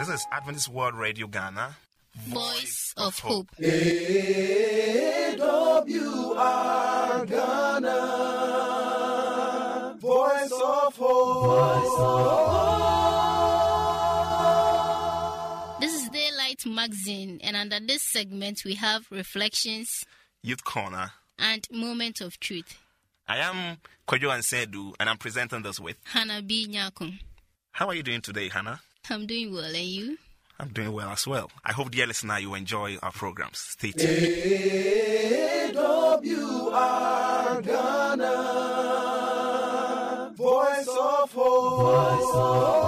This is Adventist World Radio Ghana. Voice of Hope. AWR Ghana. Voice of Hope. This is Daylight Magazine, and under this segment, we have reflections Youth Corner. and moment of truth. I am Kwadwo Ansedu, and I'm presenting this with. Hannah B. Nyakun. How are you doing today, Hannah? I'm doing well, and you? I'm doing well as well. I hope, dear listener, you enjoy our programs. Stay tuned. AWR Ghana. Voice of Hope.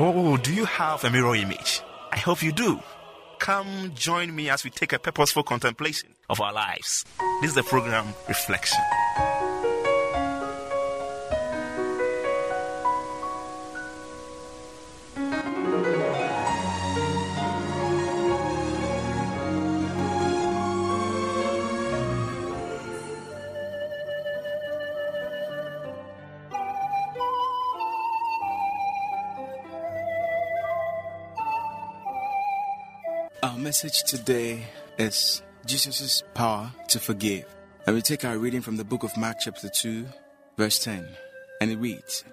Oh, do you have a mirror image? I hope you do. Come join me as we take a purposeful contemplation of our lives. This is the program Reflection. Message today is Jesus' power to forgive. And we take our reading from the book of Mark, chapter 2, verse 10. And it reads,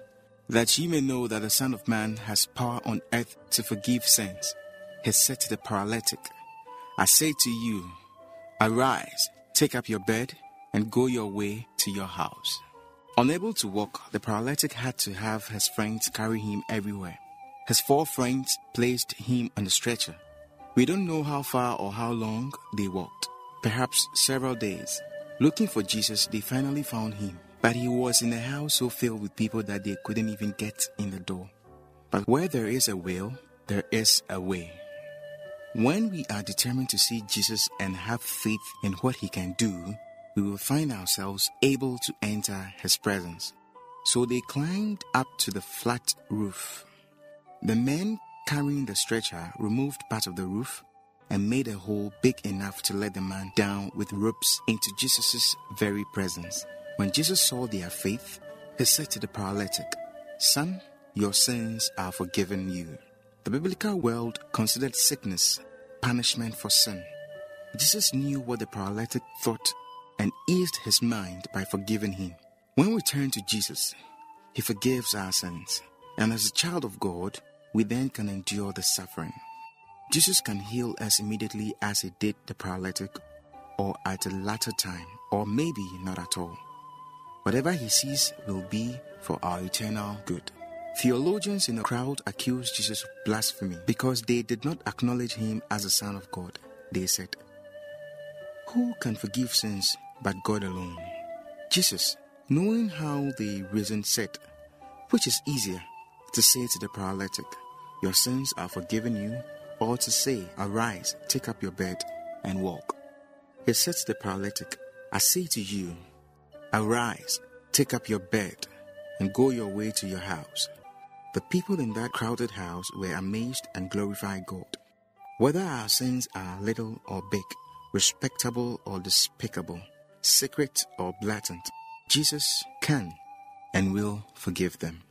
That ye may know that the Son of Man has power on earth to forgive sins. He said to the paralytic, I say to you, arise, take up your bed, and go your way to your house. Unable to walk, the paralytic had to have his friends carry him everywhere. His four friends placed him on a stretcher. We don't know how far or how long they walked, perhaps several days. Looking for Jesus, they finally found him, but he was in a house so filled with people that they couldn't even get in the door. But where there is a will, there is a way. When we are determined to see Jesus and have faith in what he can do, we will find ourselves able to enter his presence. So they climbed up to the flat roof. The men carrying the stretcher removed part of the roof and made a hole big enough to let the man down with ropes into Jesus' very presence. When Jesus saw their faith, he said to the paralytic, Son, your sins are forgiven you. The biblical world considered sickness punishment for sin. Jesus knew what the paralytic thought and eased his mind by forgiving him. When we turn to Jesus, he forgives our sins. And as a child of God, we then can endure the suffering. Jesus can heal us immediately as he did the paralytic, or at a later time, or maybe not at all. Whatever he sees will be for our eternal good. Theologians in the crowd accused Jesus of blasphemy because they did not acknowledge him as the Son of God. They said, Who can forgive sins but God alone? Jesus, knowing how they reasoned, said, Which is easier, to say to the paralytic, Your sins are forgiven you, or to say, Arise, take up your bed, and walk? He said to the paralytic, I say to you, Arise, take up your bed, and go your way to your house. The people in that crowded house were amazed and glorified God. Whether our sins are little or big, respectable or despicable, secret or blatant, Jesus can and will forgive them.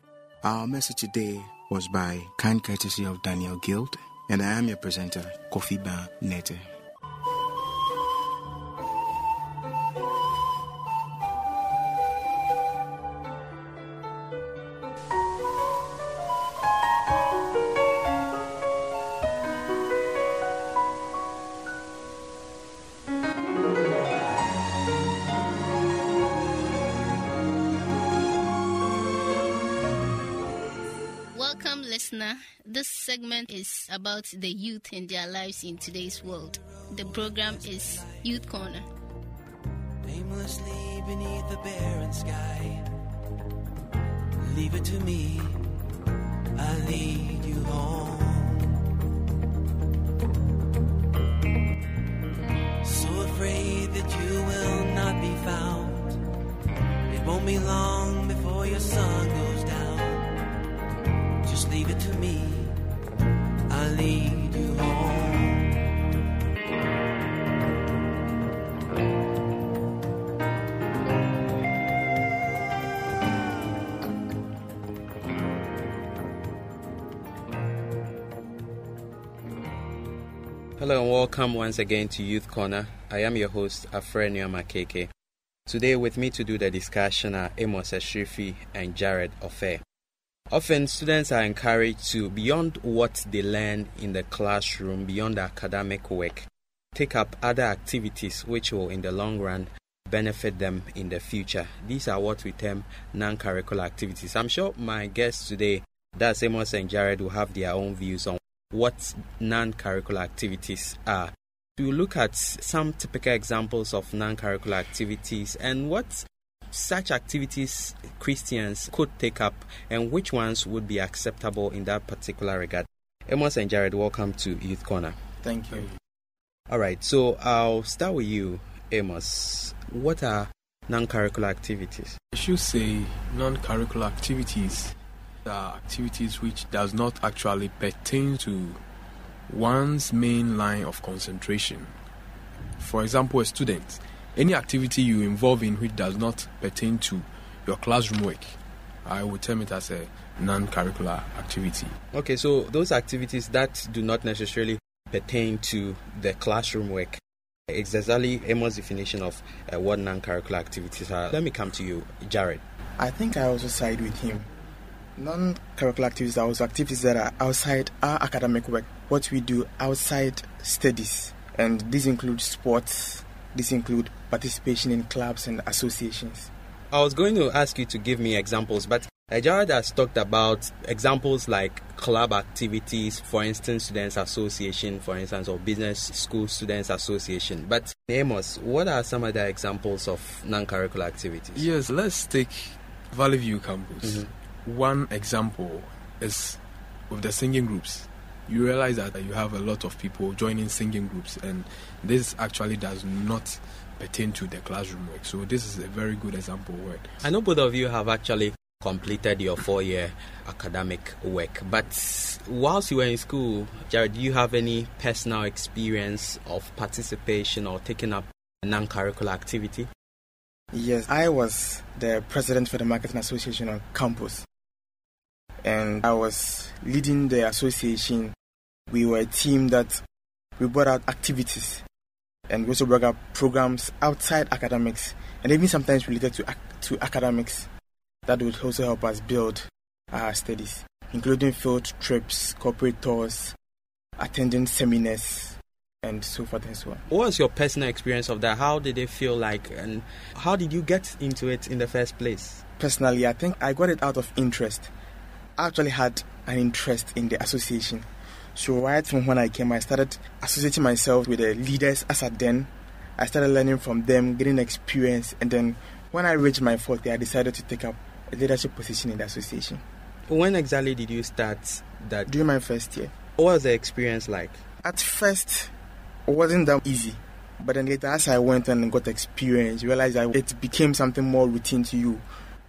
Our message today was by kind courtesy of Daniel Guild, and I am your presenter, Kofi Ba Nete. This segment is about the youth and their lives in today's world. The program is Youth Corner. Beneath the barren sky. Leave it to me, I'll lead you home. So afraid that you will not be found. It won't be long before your sun goes down. Just leave it to me, lead you. Hello and welcome once again to Youth Corner. I am your host, Afrenia Makeke. Today with me to do the discussion are Amos Ashrifi and Jared Ofe. Often students are encouraged to, beyond what they learn in the classroom, beyond academic work, take up other activities which will in the long run benefit them in the future. These are what we term non-curricular activities. I'm sure my guests today, that's Amos and Jared, will have their own views on what non curricular activities are. To look at some typical examples of non curricular activities and what such activities Christians could take up and which ones would be acceptable in that particular regard. Amos and Jared, welcome to Youth Corner. Thank you. All right, so I'll start with you, Amos. What are non curricular activities? I should say non-curricular activities are activities which does not actually pertain to one's main line of concentration. For example, a student, any activity you involve in which does not pertain to your classroom work, I would term it as a non-curricular activity. Okay, so those activities that do not necessarily pertain to the classroom work. It's exactly Emma's definition of uh, what non curricular activities are. Let me come to you, Jared. I think I also side with him. Non curricular activities are also activities that are outside our academic work, what we do outside studies. And these include sports, these include participation in clubs and associations. I was going to ask you to give me examples, but Jared has talked about examples like club activities, for instance, Students Association, for instance, or Business School Students Association. But Amos, what are some other examples of non curricular activities? Yes, let's take Valley View campus. Mm-hmm. One example is with the singing groups. You realize that you have a lot of people joining singing groups, and this actually does not pertain to the classroom work. So, this is a very good example where I know both of you have actually completed your four year academic work, but whilst you were in school, Jared, do you have any personal experience of participation or taking up a non curricular activity? Yes, I was the president for the Marketing Association on campus. And I was leading the association. We were a team that we brought out activities and we also brought out programs outside academics and even sometimes related to, ac- to academics that would also help us build our studies, including field trips, corporate tours, attending seminars, and so forth and so on. What was your personal experience of that? How did it feel like, and how did you get into it in the first place? Personally, I think I got it out of interest. Actually had an interest in the association. So right from when I came, I started associating myself with the leaders as at then. I started learning from them, getting experience, and then when I reached my fourth year, I decided to take up a leadership position in the association. When exactly did you start that? During my first year. What was the experience like? At first, it wasn't that easy. But then later, as I went and got experience, realized that it became something more routine to you.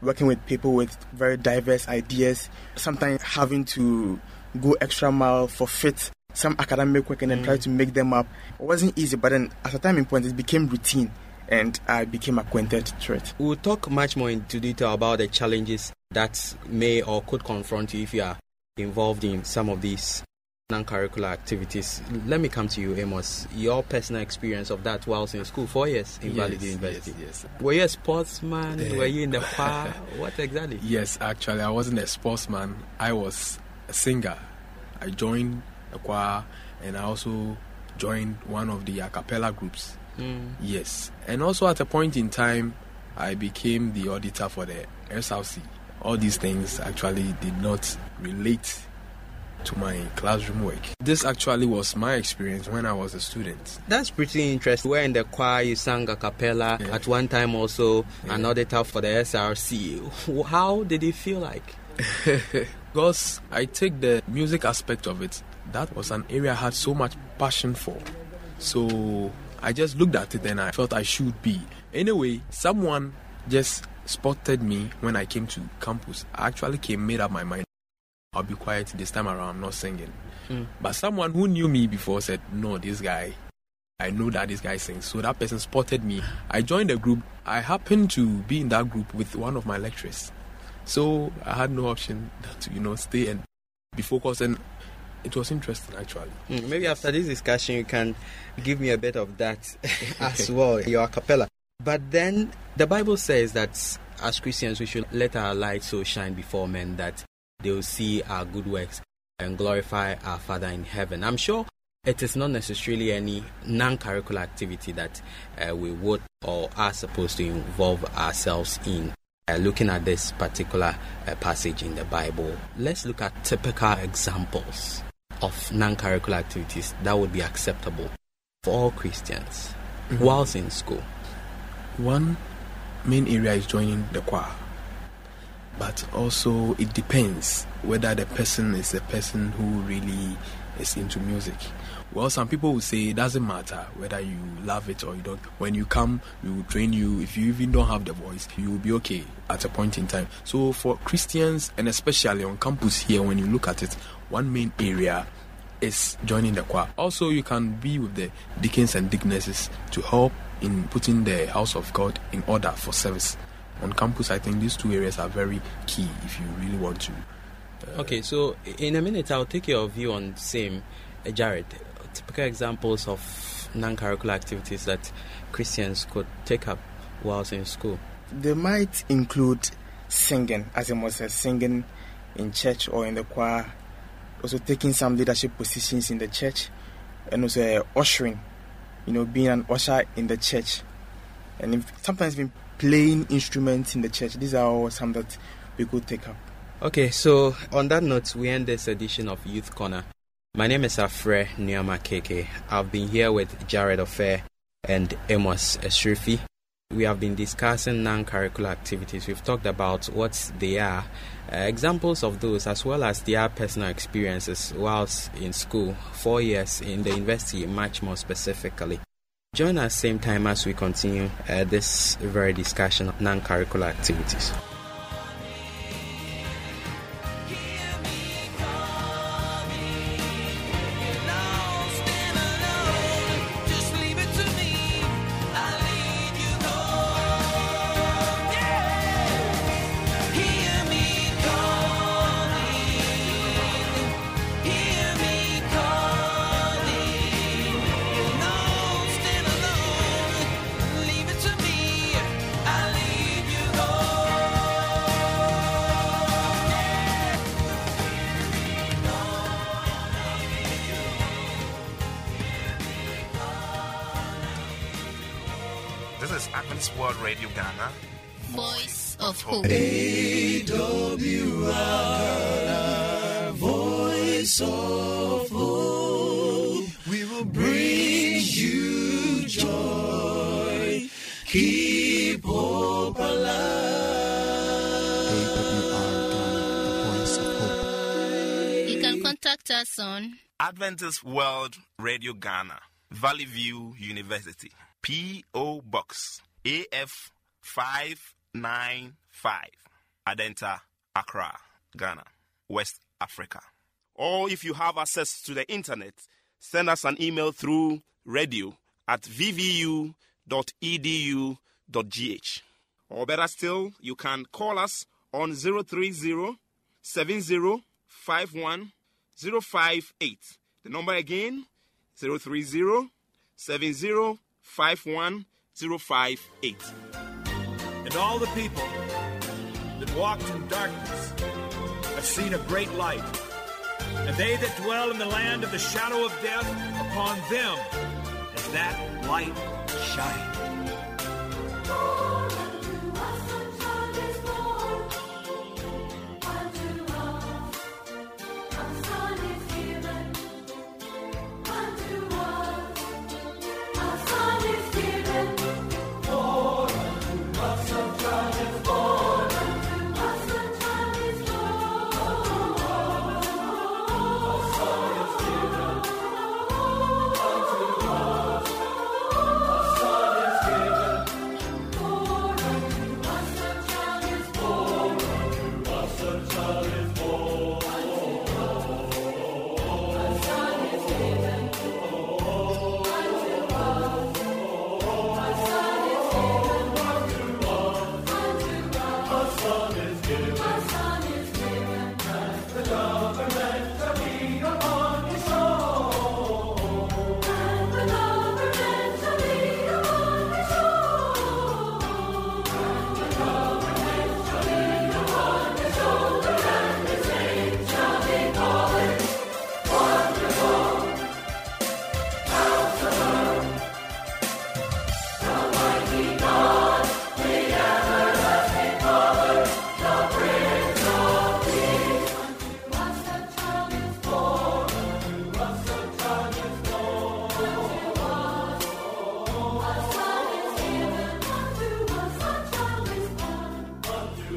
Working with people with very diverse ideas, sometimes having to go extra mile for fit some academic work and then mm. try to make them up. It wasn't easy, but then at a time point, it became routine and I became acquainted to it. We'll talk much more into detail about the challenges that may or could confront you if you are involved in some of these non-curricular activities. Let me come to you, Amos. Your personal experience of that whilst in school, four years in yes, Valley University. Yes, yes. Were you a sportsman? Uh, Were you in the choir? what exactly? Yes, actually, I wasn't a sportsman. I was a singer. I joined a choir, and I also joined one of the a cappella groups. Mm. Yes, and also at a point in time, I became the auditor for the SRC. All these things actually did not relate to my classroom work. This actually was my experience when I was a student. That's pretty interesting. Where in the choir you sang a cappella, yeah. at one time also yeah. an auditor for the SRC. How did it feel like? because I take the music aspect of it. That was an area I had so much passion for. So I just looked at it and I felt I should be. Anyway, someone just spotted me when I came to campus. I actually came, made up my mind. I'll be quiet this time around, I'm not singing. Mm. But someone who knew me before said, No, this guy, I know that this guy sings. So that person spotted me. I joined a group. I happened to be in that group with one of my lecturers. So I had no option to, you know, stay and be focused. And it was interesting, actually. Mm, maybe after this discussion, you can give me a bit of that as well, your cappella. But then the Bible says that as Christians, we should let our light so shine before men that they will see our good works and glorify our Father in heaven. I'm sure it is not necessarily any non curricular activity that uh, we would or are supposed to involve ourselves in. Uh, looking at this particular uh, passage in the Bible, let's look at typical examples of non curricular activities that would be acceptable for all Christians mm-hmm. whilst in school. One main area is joining the choir but also it depends whether the person is a person who really is into music. Well, some people will say it doesn't matter whether you love it or you don't. When you come, we will train you. If you even don't have the voice, you will be okay at a point in time. So, for Christians and especially on campus here, when you look at it, one main area is joining the choir. Also, you can be with the deacons and deaconesses to help in putting the house of God in order for service on campus, I think these two areas are very key if you really want to. Uh, okay, so in a minute, I'll take your view on same, uh, Jared. Typical examples of non-curricular activities that Christians could take up whilst in school. They might include singing, as it was singing in church or in the choir. Also taking some leadership positions in the church, and also uh, ushering. You know, being an usher in the church, and sometimes being playing instruments in the church. These are all some that we could take up. Okay, so on that note, we end this edition of Youth Corner. My name is Afre Nyama Keke. I've been here with Jared Ofair and Amos Esrifi. We have been discussing non curricular activities. We've talked about what they are, uh, examples of those, as well as their personal experiences whilst in school, four years in the university, much more specifically. Join us same time as we continue uh, this very discussion of non-curricular activities. World Radio Ghana. Voice of Hope. AWR. voice of hope. We will bring you joy. Keep hope alive. AWR Ghana, the voice of hope. You can contact us on Adventist World Radio Ghana, Valley View University, P.O. Box AF 595, Adenta, Accra, Ghana, West Africa. Or if you have access to the internet, send us an email through radio at vvu.edu.gh. Or better still, you can call us on 030 7051 058. The number again 030 7051 058. And all the people that walked in darkness have seen a great light. And they that dwell in the land of the shadow of death, upon them has that light shined.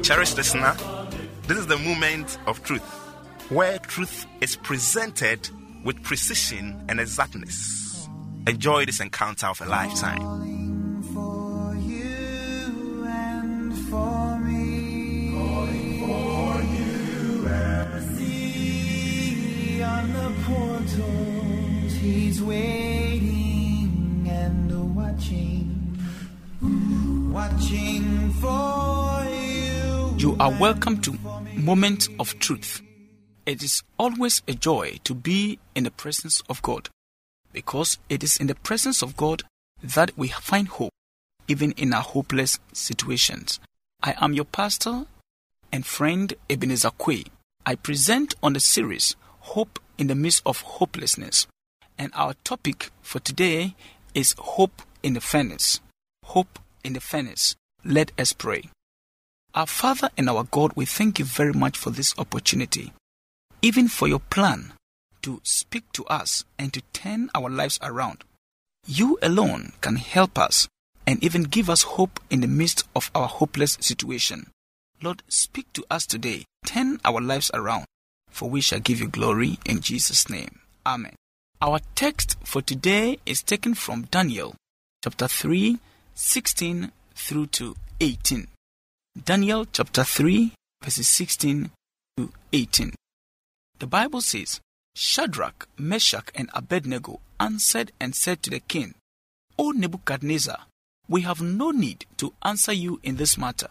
Cherished listener, this is the moment of truth, where truth is presented with precision and exactness. Enjoy this encounter of a lifetime. For you and for me. See on the portals, he's waiting and watching, watching for you. You are welcome to Moment of Truth. It is always a joy to be in the presence of God because it is in the presence of God that we find hope, even in our hopeless situations. I am your pastor and friend Ebenezer Kwe. I present on the series Hope in the Midst of Hopelessness. And our topic for today is Hope in the Furnace. Hope in the Furnace. Let us pray. Our Father and our God, we thank you very much for this opportunity, even for your plan to speak to us and to turn our lives around. You alone can help us and even give us hope in the midst of our hopeless situation. Lord, speak to us today. Turn our lives around, for we shall give you glory in Jesus' name. Amen. Our text for today is taken from Daniel chapter 3, 16 through to 18. Daniel chapter 3, verses 16 to 18. The Bible says, Shadrach, Meshach, and Abednego answered and said to the king, O Nebuchadnezzar, we have no need to answer you in this matter.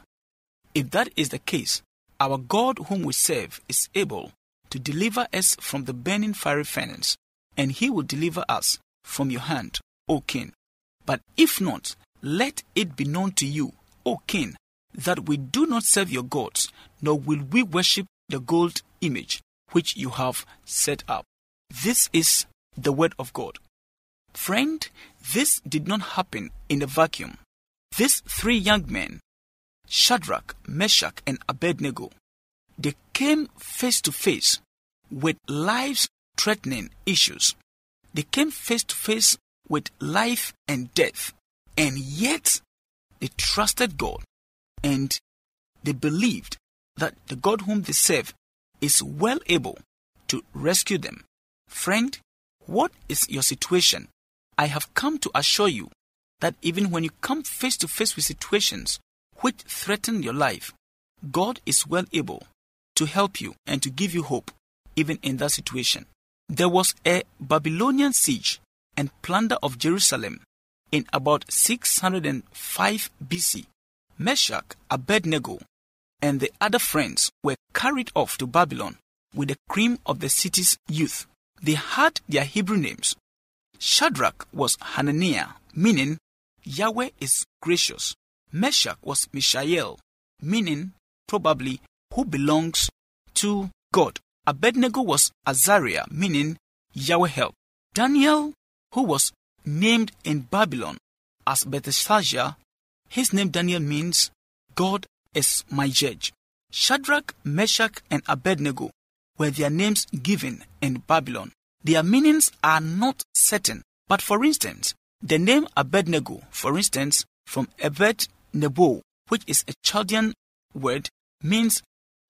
If that is the case, our God whom we serve is able to deliver us from the burning fiery furnace, and he will deliver us from your hand, O king. But if not, let it be known to you, O king, that we do not serve your gods, nor will we worship the gold image which you have set up. This is the word of God. Friend, this did not happen in a vacuum. These three young men, Shadrach, Meshach, and Abednego, they came face to face with lives threatening issues. They came face to face with life and death, and yet they trusted God and they believed that the God whom they serve is well able to rescue them. Friend, what is your situation? I have come to assure you that even when you come face to face with situations which threaten your life, God is well able to help you and to give you hope even in that situation. There was a Babylonian siege and plunder of Jerusalem in about 605 BC. Meshach, Abednego, and the other friends were carried off to Babylon with the cream of the city's youth. They had their Hebrew names. Shadrach was Hananiah, meaning Yahweh is gracious. Meshach was Mishael, meaning probably who belongs to God. Abednego was Azariah, meaning Yahweh help. Daniel, who was named in Babylon as Belteshazzar, his name Daniel means God is my judge. Shadrach, Meshach, and Abednego were their names given in Babylon. Their meanings are not certain, but for instance, the name Abednego, for instance, from Ebed Nebo, which is a Chaldean word, means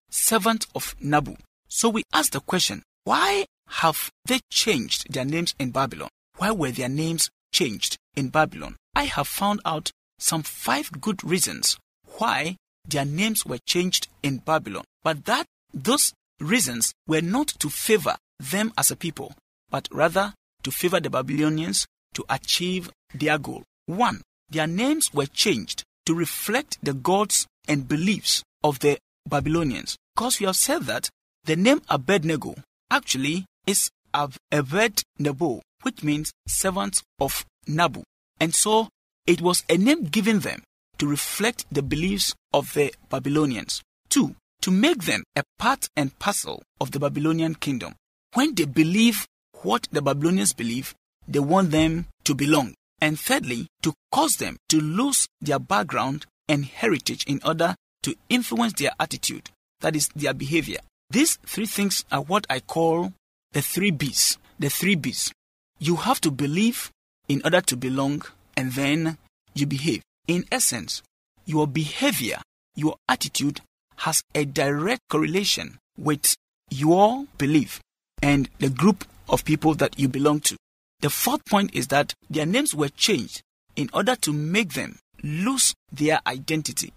servant of Nabu. So we ask the question, why have they changed their names in Babylon? Why were their names changed in Babylon? I have found out some five good reasons why their names were changed in Babylon. But that those reasons were not to favor them as a people, but rather to favor the Babylonians to achieve their goal. One, their names were changed to reflect the gods and beliefs of the Babylonians. Because we have said that the name Abednego actually is Abed Nebo, which means servants of Nabu. And so it was a name given them to reflect the beliefs of the Babylonians. Two, to make them a part and parcel of the Babylonian kingdom. When they believe what the Babylonians believe, they want them to belong. And thirdly, to cause them to lose their background and heritage in order to influence their attitude, that is, their behavior. These three things are what I call the three B's. The three B's. You have to believe in order to belong, and then you behave. In essence, your behavior, your attitude has a direct correlation with your belief and the group of people that you belong to. The fourth point is that their names were changed in order to make them lose their identity,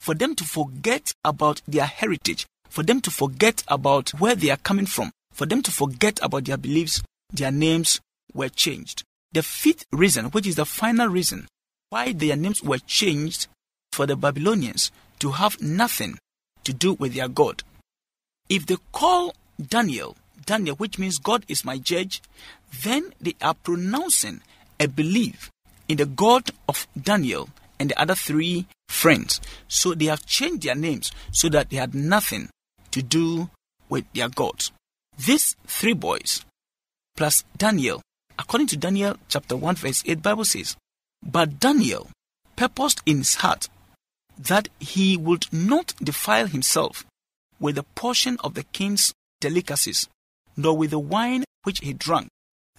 for them to forget about their heritage, for them to forget about where they are coming from, for them to forget about their beliefs, their names were changed. The fifth reason, which is the final reason why their names were changed for the Babylonians to have nothing to do with their God. If they call Daniel Daniel, which means God is my judge, then they are pronouncing a belief in the God of Daniel and the other three friends. So they have changed their names so that they had nothing to do with their God. These three boys plus Daniel, according to Daniel chapter 1 verse 8 Bible says, but Daniel purposed in his heart that he would not defile himself with a portion of the king's delicacies, nor with the wine which he drank.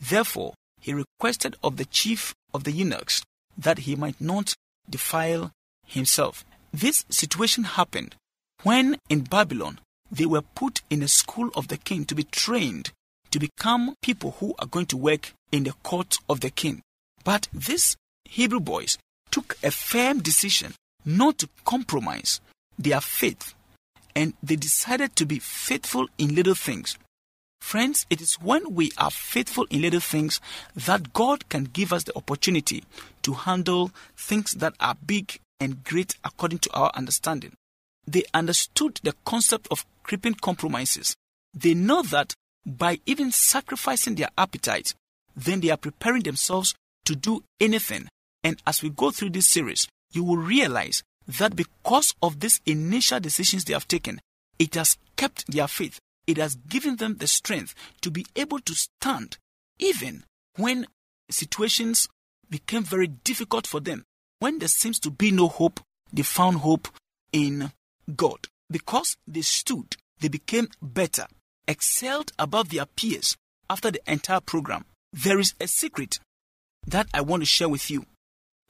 Therefore, he requested of the chief of the eunuchs that he might not defile himself. This situation happened when in Babylon they were put in a school of the king to be trained to become people who are going to work in the court of the king. But these Hebrew boys took a firm decision not to compromise their faith and they decided to be faithful in little things. Friends, it is when we are faithful in little things that God can give us the opportunity to handle things that are big and great according to our understanding. They understood the concept of creeping compromises. They know that by even sacrificing their appetite, then they are preparing themselves to do anything. And as we go through this series, you will realize that because of these initial decisions they have taken, it has kept their faith. It has given them the strength to be able to stand even when situations became very difficult for them. When there seems to be no hope, they found hope in God. Because they stood, they became better, excelled above their peers, after the entire program, there is a secret that I want to share with you.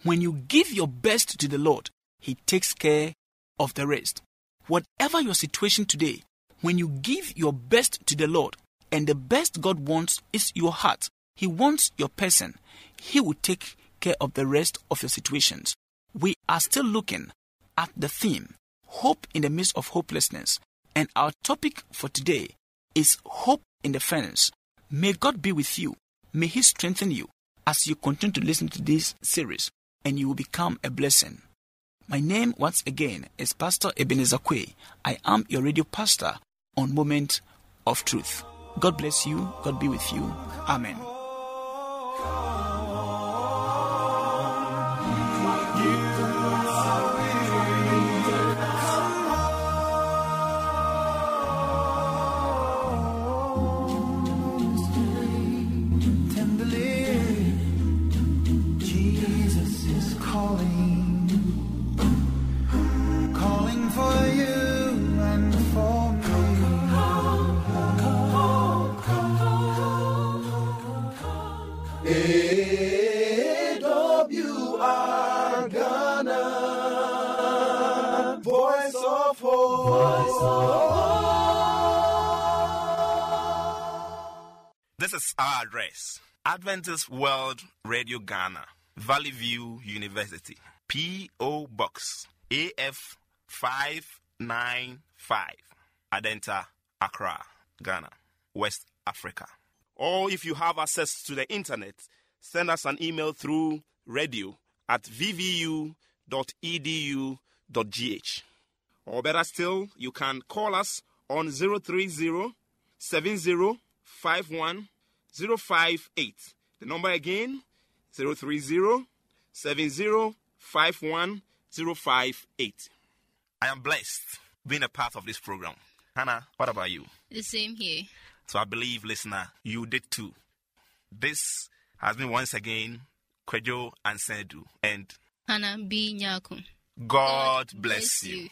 When you give your best to the Lord, He takes care of the rest. Whatever your situation today, when you give your best to the Lord, and the best God wants is your heart, He wants your person, He will take care of the rest of your situations. We are still looking at the theme, Hope in the Midst of Hopelessness, and our topic for today is Hope in the Furnace. May God be with you. May He strengthen you as you continue to listen to this series, and you will become a blessing. My name, once again, is Pastor Ebenezer Kwe. I am your radio pastor on Moment of Truth. God bless you. God be with you. Amen. Address Adventist World Radio Ghana, Valley View University, P.O. Box AF 595, Adenta, Accra, Ghana, West Africa. Or if you have access to the internet, send us an email through radio at vvu.edu.gh. Or better still, you can call us on 030 7051 058. The number again 030 7051 058. I am blessed being a part of this program. Hannah, what about you? The same here. So I believe, listener, you did too. This has been once again Kwejo and Sendu. And Hannah B. Nyaku. God bless you.